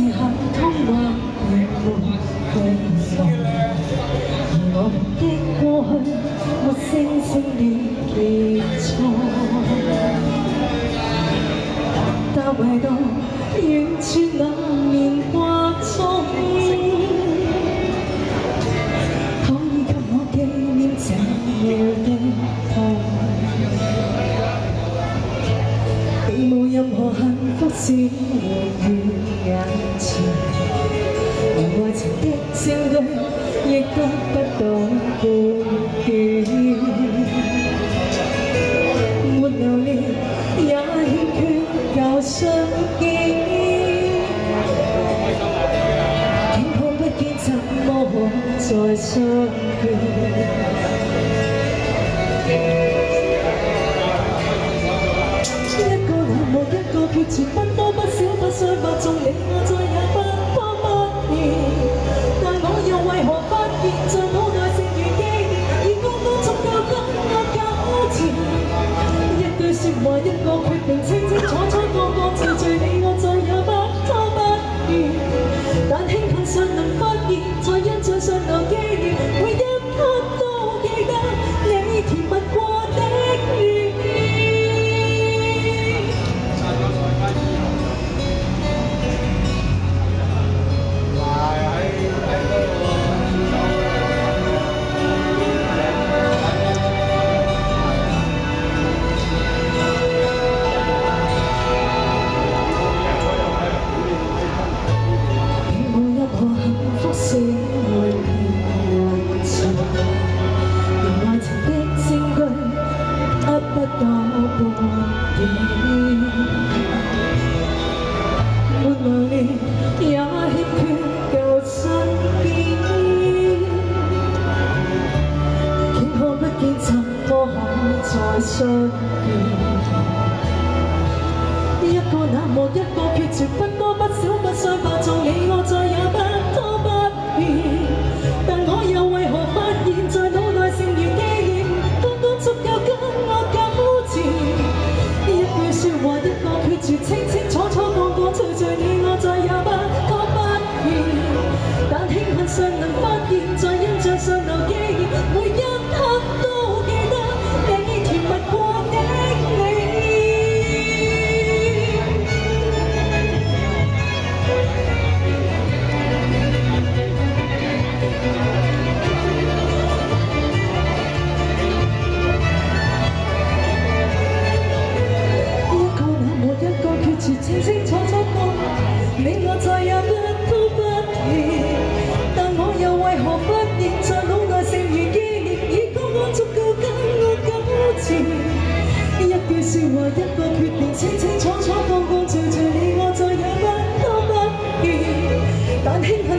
遗憾一个冷漠，一个决绝，不多不少，不相不中，你我再也不拖不欠。但我又为何不见？在口袋剩余机，已供光足够分我纠缠。一句说话，一个决定，清清楚楚，个个醉醉，你我再也不拖不欠。但庆幸尚能发现，在一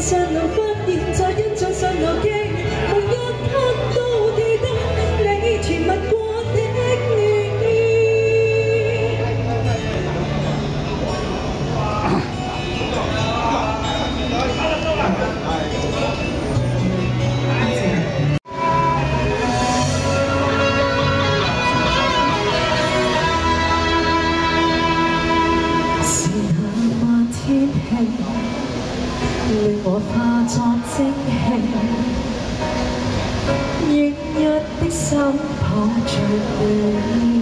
sun, the thấu chuyện tình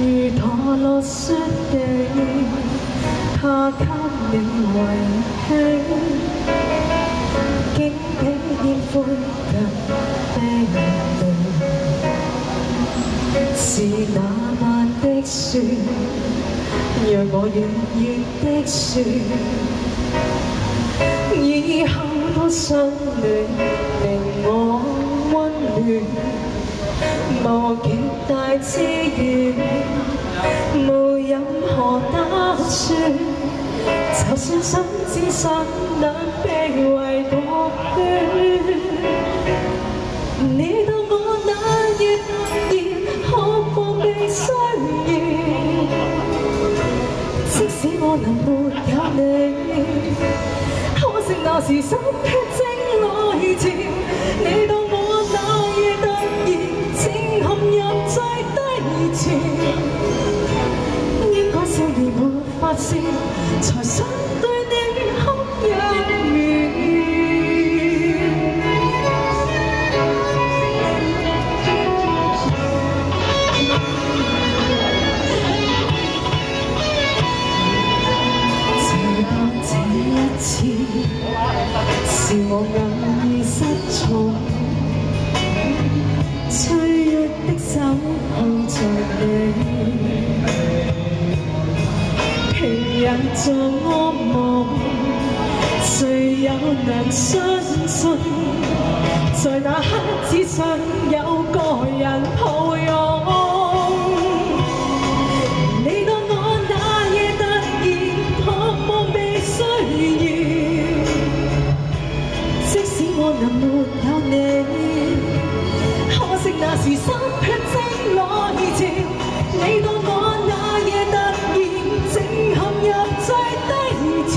như thọ lót suốt tình tha khát những hoài hay kính thấy đêm vui thật tay mình xin đã ban tích sự nhờ bỏ đi như tích sự 以後多生命令我。无，磨极大资源，无任何打算。就算心只想两臂为独断，你到我那夜一边，渴望被相遇？即使我能没有你，可惜那时心却正内战。你到我。应该笑而没发笑，才想对你哭泣。能没有你。可惜那时心却正裸意，你当我那夜突然静陷入最低潮，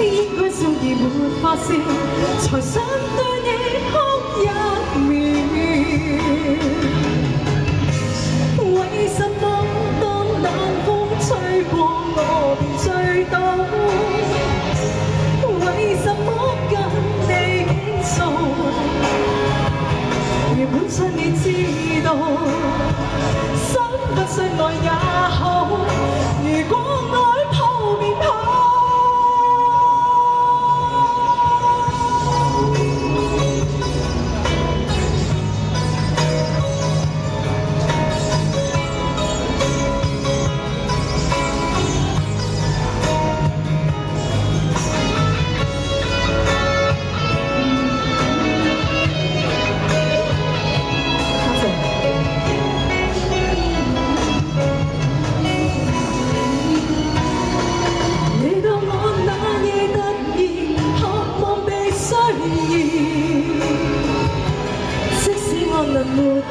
应该笑而没法笑，才想对。心不需爱也。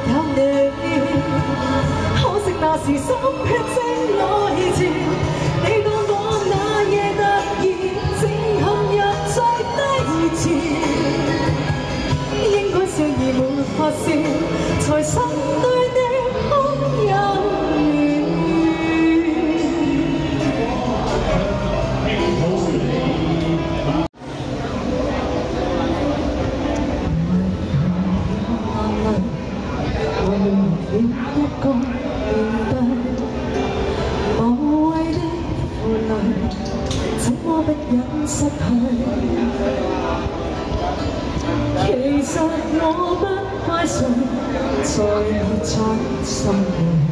没有你。可惜那时心血正流失去。其实我不太想再活在生命。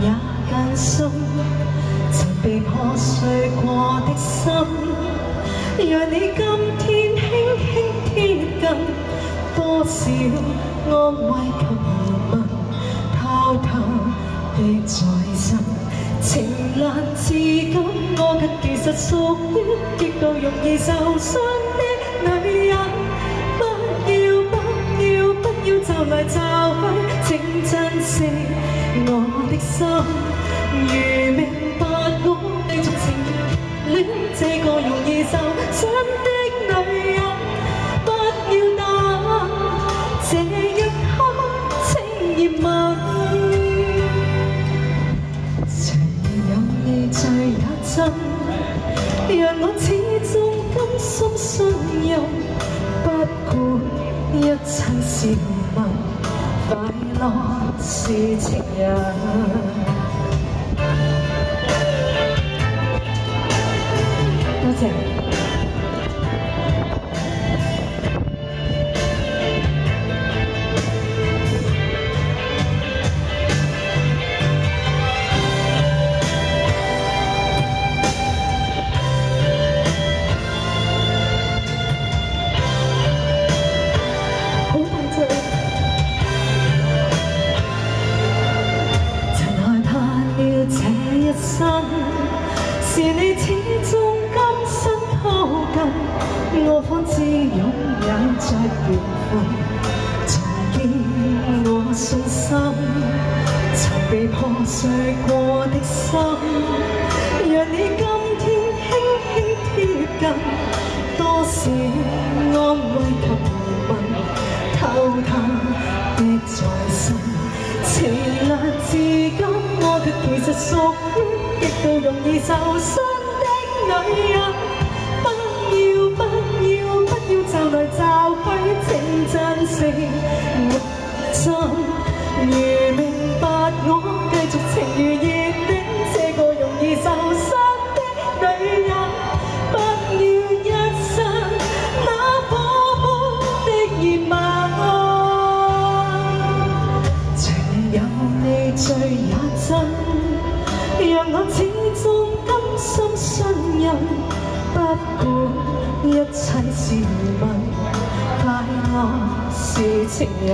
也艱辛，曾被破碎過的心，讓你今天輕輕貼近，多少安慰及疑問，偷偷的在心，情難自禁，我卻其實屬於極度容易受傷的女人。不要不要不要就来就去，請珍惜我的心。如明白我的情恋这个容易受真的透的在心。情難至今，我卻其實屬於極度容易受傷的女人。不要不要不要就來就去，請珍惜我心。如明白我，繼續情如夜。心信任不管一切是疑问快乐是情人。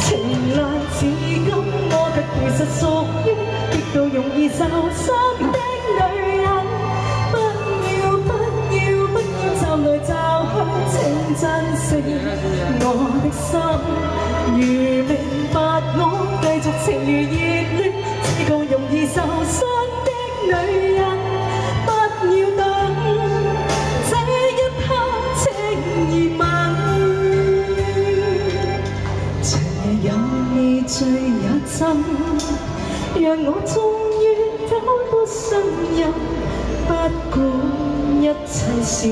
情难至今我却其实属于极度容易受伤的女人。不要不要不要找来找去请珍惜我的心如明白我继续情如热恋这个容易受伤的女人醉也真让我终于都信任不管一切是疑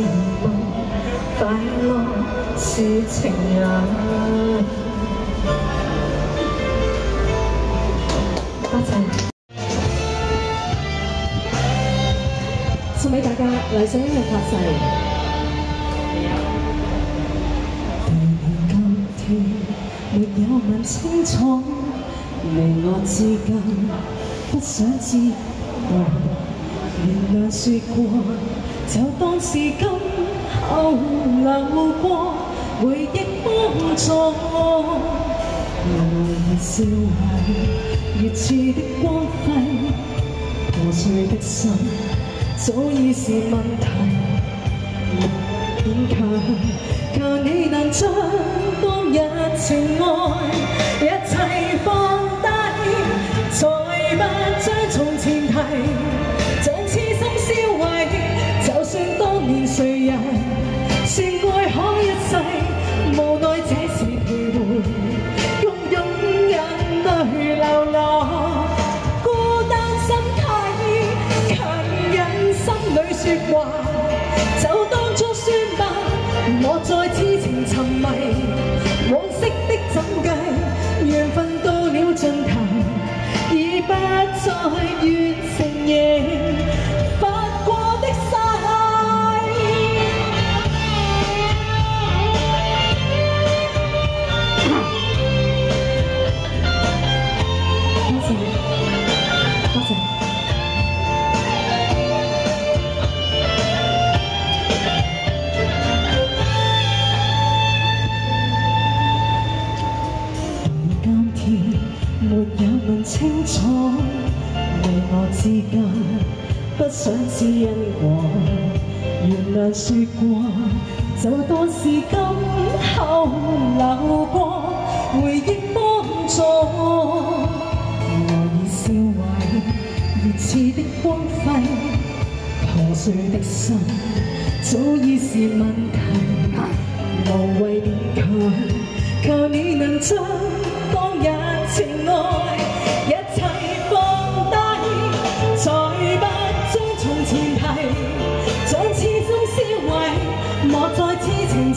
快乐是情人多谢。送给大家来首音乐发誓今天没有问清楚，你我之间不想知道。原谅说过，就当是今后流过回忆帮助。爱已消逝，余次的光辉，破碎的心早已是问题，勉强。你能将当日情爱再愿承认的今天没有问清楚我之間不想知因果，原諒說過，就當是今後流過，回憶幫助。我已燒毀熱熾的光輝，破碎的心早已是問題，無謂勉强，求你能將。情愛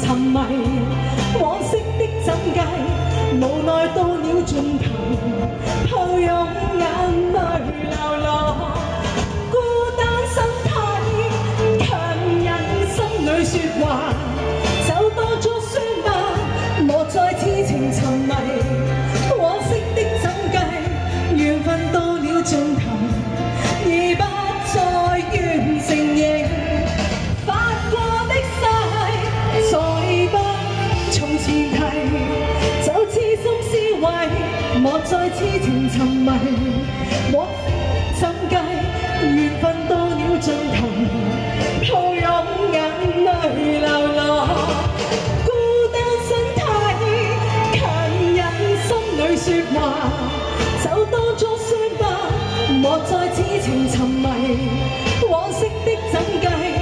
沉迷。往昔的怎计，无奈到了尽头，抱拥莫再痴情沉迷，往怎计？缘分到了尽头，抱拥眼泪流落，孤单身体，强忍心里说话，就当作算吧，莫再痴情沉迷，往昔的怎计。